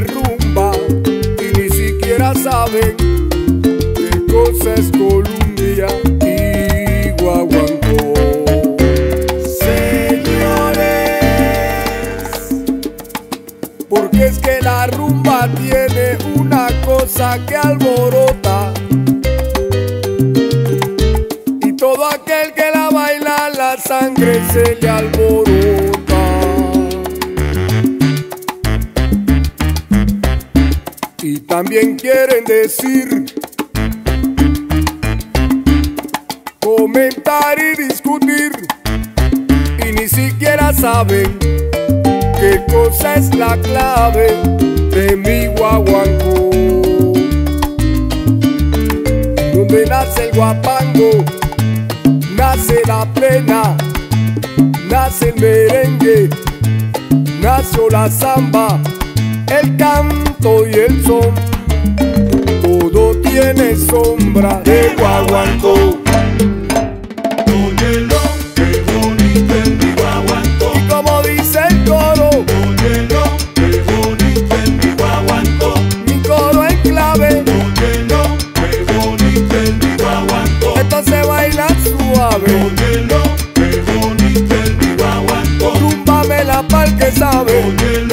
derrumba y ni siquiera saben qué cosa es Colombia y Guaguancó. Señores, porque es que la rumba tiene una cosa que alborota. Y todo aquel que la baila, la sangre se le alborota. Y también quieren decir, comentar y discutir, y ni siquiera saben qué cosa es la clave de mi guaguancó. Donde nace el guapango, nace la plena, nace el merengue, nació la samba, el canto y el son. Todo tiene sombra de guaguancó. Óyelo,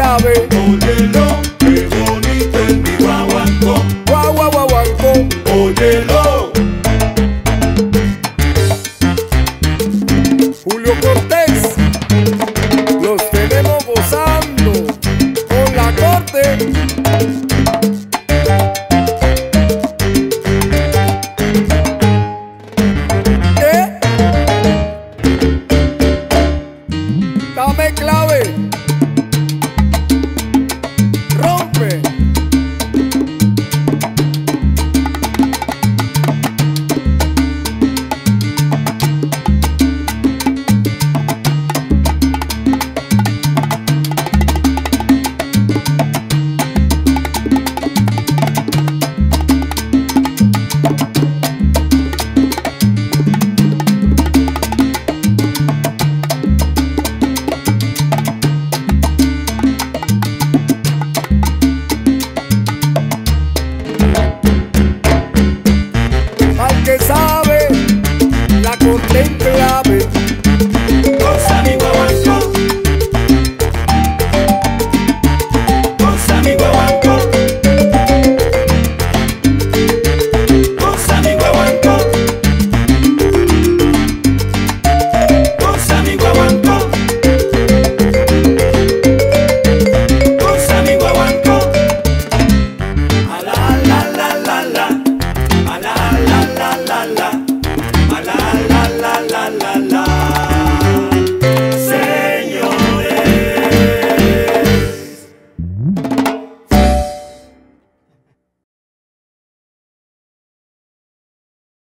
cadencia y clave. Óyelo, qué sabe, la contempla